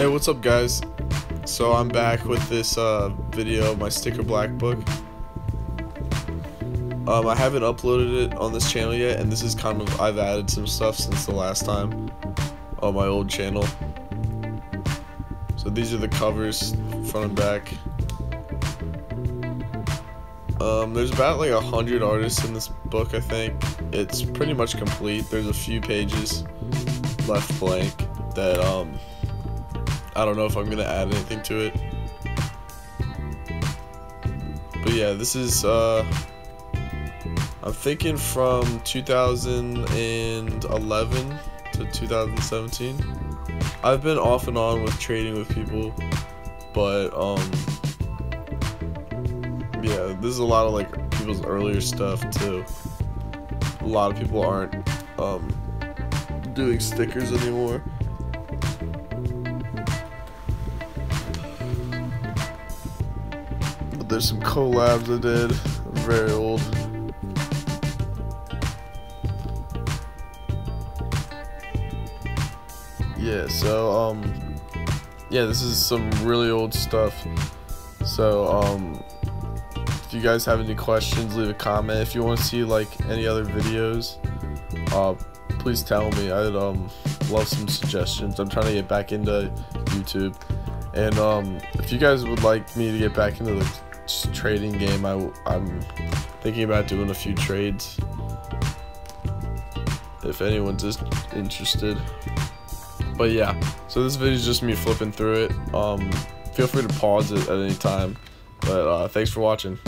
Hey, what's up guys? So I'm back with this uh, video of my sticker black book. Um, I haven't uploaded it on this channel yet, and this is kind of, I've added some stuff since the last time on my old channel. So these are the covers, front and back. Um, there's about like a hundred artists in this book, I think. It's pretty much complete. There's a few pages left blank that um, I don't know if I'm gonna add anything to it. But yeah, this is uh, I'm thinking from 2011 to 2017. I've been off and on with trading with people, but um, yeah, this is a lot of like people's earlier stuff too. A lot of people aren't um, doing stickers anymore. There's some collabs I did, very old. Yeah, so um yeah, this is some really old stuff. So um if you guys have any questions, leave a comment. If you want to see like any other videos, uh please tell me. I'd um love some suggestions. I'm trying to get back into YouTube. And um if you guys would like me to get back into the trading game, I I'm thinking about doing a few trades. If anyone's interested. But yeah so this video is just me flipping through it. Um feel free to pause it at any time. But uh, thanks for watching